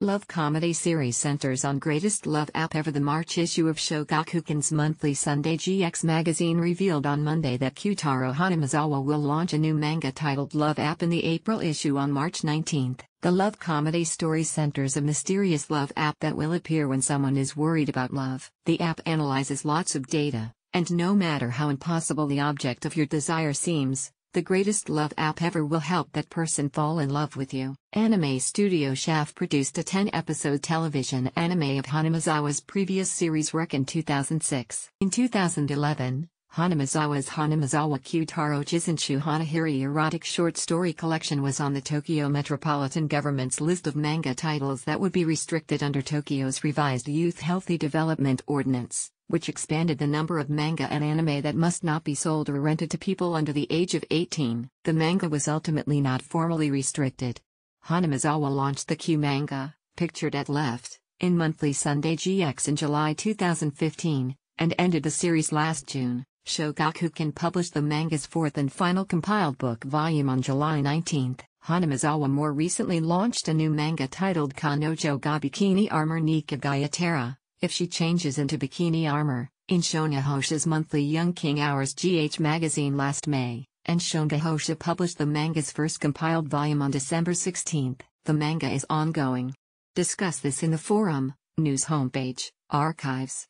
Love comedy series centers on greatest love app ever. The March issue of Shogakukan's monthly Sunday GX magazine revealed on Monday that Q-taro Hanamizawa will launch a new manga titled Love App in the April issue on March 19. The love comedy story centers a mysterious love app that will appear when someone is worried about love. The app analyzes lots of data, and no matter how impossible the object of your desire seems, the greatest love app ever will help that person fall in love with you. Anime Studio Shaft produced a 10 episode television anime of Hanamizawa's previous series REC in 2006. In 2011, Hanamizawa's Hanamizawa Q-taro Chisenchu Hanahiri erotic short story collection was on the Tokyo Metropolitan Government's list of manga titles that would be restricted under Tokyo's revised Youth Healthy Development Ordinance which expanded the number of manga and anime that must not be sold or rented to people under the age of 18. The manga was ultimately not formally restricted. Hanamizawa launched the Q manga, pictured at left, in monthly Sunday GX in July 2015, and ended the series last June. Shogakukan published the manga's fourth and final compiled book volume on July 19. Hanamizawa more recently launched a new manga titled Kanojo ga Bikini Armor ni Kigaetara, if she changes into bikini armor, in Shonen Gahosha's monthly Young King OURs GH magazine last May, and Shonen Gahosha published the manga's first compiled volume on December 16. The manga is ongoing. Discuss this in the forum, news homepage, archives.